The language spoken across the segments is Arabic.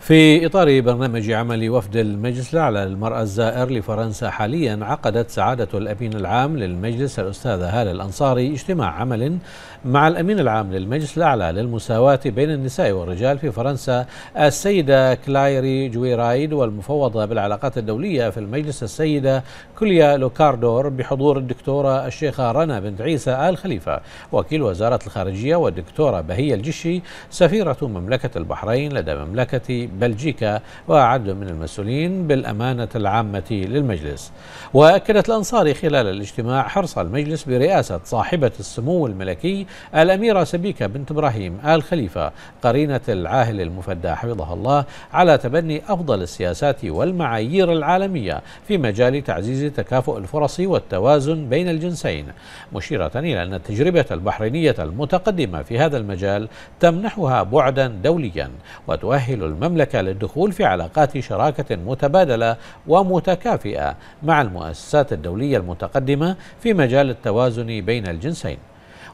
في إطار برنامج عمل وفد المجلس الأعلى للمرأة الزائر لفرنسا حاليا عقدت سعادة الأمين العام للمجلس الأستاذة هالة الأنصاري اجتماع عمل مع الأمين العام للمجلس الأعلى للمساواة بين النساء والرجال في فرنسا السيدة كلايري جويرايد والمفوضة بالعلاقات الدولية في المجلس السيدة كوليا لوكاردور بحضور الدكتورة الشيخة رنا بنت عيسى آل خليفة وكيل وزارة الخارجية والدكتورة بهية الجشي سفيرة مملكة البحرين لدى مملكة بلجيكا وعدد من المسؤولين بالأمانة العامة للمجلس. وأكدت الأنصاري خلال الاجتماع حرص المجلس برئاسة صاحبة السمو الملكي الأميرة سبيكة بنت إبراهيم آل خليفة قرينة العاهل المفدى حفظها الله على تبني أفضل السياسات والمعايير العالمية في مجال تعزيز تكافؤ الفرص والتوازن بين الجنسين. مشيرة إلى أن التجربة البحرينية المتقدمة في هذا المجال تمنحها بعدا دوليا وتؤهل المملكة للدخول في علاقات شراكة متبادلة ومتكافئة مع المؤسسات الدولية المتقدمة في مجال التوازن بين الجنسين.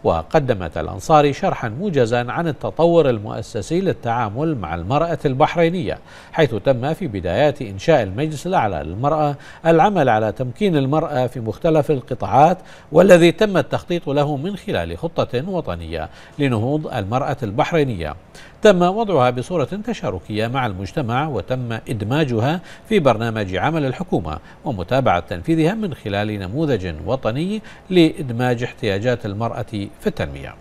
وقدمت الأنصاري شرحا موجزا عن التطور المؤسسي للتعامل مع المرأة البحرينية حيث تم في بدايات إنشاء المجلس الأعلى للمرأة العمل على تمكين المرأة في مختلف القطاعات والذي تم التخطيط له من خلال خطة وطنية لنهوض المرأة البحرينية. تم وضعها بصورة تشاركية مع المجتمع وتم إدماجها في برنامج عمل الحكومة ومتابعة تنفيذها من خلال نموذج وطني لإدماج احتياجات المرأة في التنمية.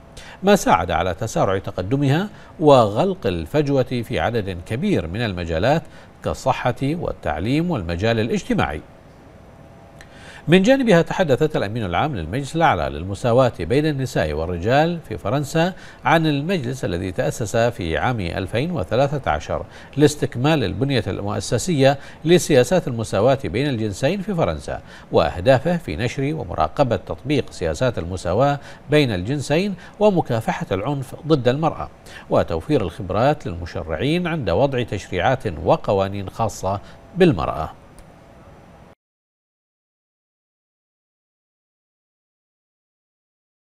ما ساعد على تسارع تقدمها وغلق الفجوة في عدد كبير من المجالات كالصحة والتعليم والمجال الاجتماعي. من جانبها تحدثت الأمين العام للمجلس الأعلى للمساواة بين النساء والرجال في فرنسا عن المجلس الذي تأسس في عام 2013 لاستكمال البنية المؤسسية لسياسات المساواة بين الجنسين في فرنسا وأهدافه في نشر ومراقبة تطبيق سياسات المساواة بين الجنسين ومكافحة العنف ضد المرأة وتوفير الخبرات للمشرعين عند وضع تشريعات وقوانين خاصة بالمرأة.